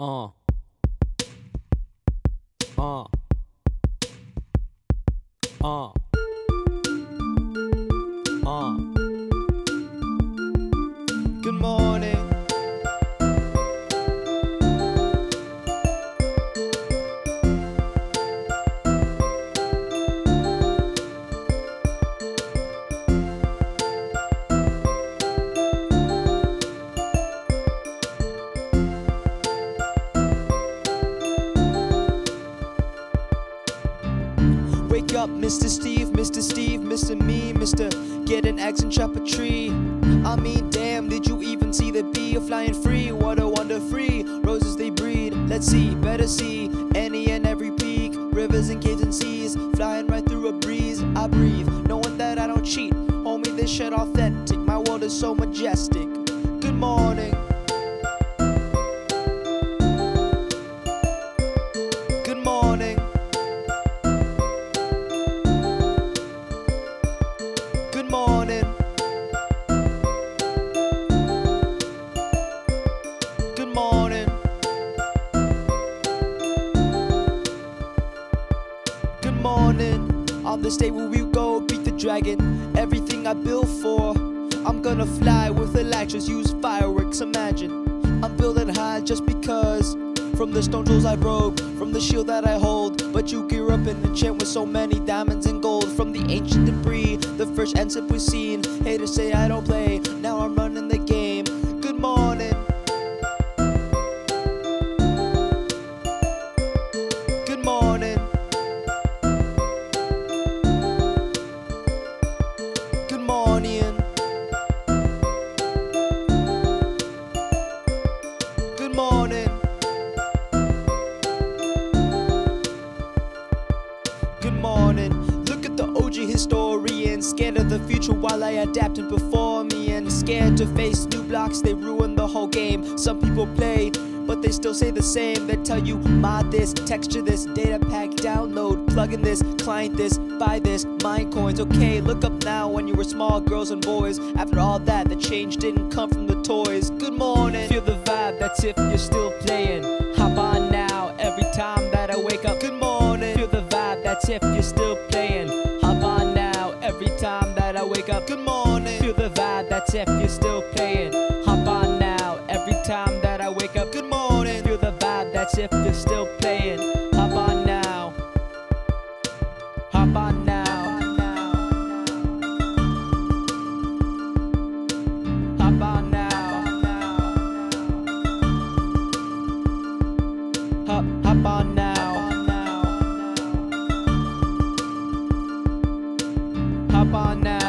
Uh. Uh. Uh. Uh. Good morning. Up, Mr. Steve, Mr. Steve, Mr. Me, Mr. Get an axe and chop a tree. I mean, damn, did you even see the bee flying free? What a wonder free. Roses they breed. Let's see, better see any and every peak. Rivers and caves and seas, flying right through a breeze. I breathe, knowing that I don't cheat. Homie, this shit authentic. My world is so majestic. Good morning. On this day where we go beat the dragon. Everything I built for. I'm gonna fly with elytras, use fireworks, imagine. I'm building high just because. From the stone tools I broke, from the shield that I hold. But you gear up in the chant with so many diamonds and gold. From the ancient debris, the first ensign we've seen. Haters say I don't play, now I'm running Good morning. Look at the OG historian, scared of the future while I adapt and perform me, and scared to face new blocks. They ruin the whole game. Some people play, but they still say the same. They tell you mod this, texture this, data pack, download, plug in this, client this, buy this, Minecoins. Okay, look up now when you were small, girls and boys. After all that, the change didn't come from the toys. Good morning. Feel the vibe. That's if you're still playing. If you're still playing. Hop on now. Every time that I wake up. Good morning. Feel the vibe. That's if you're still playing. Hop on now. Every time that I wake up. Good morning. Feel the vibe. That's if you're still playing. Hop on now.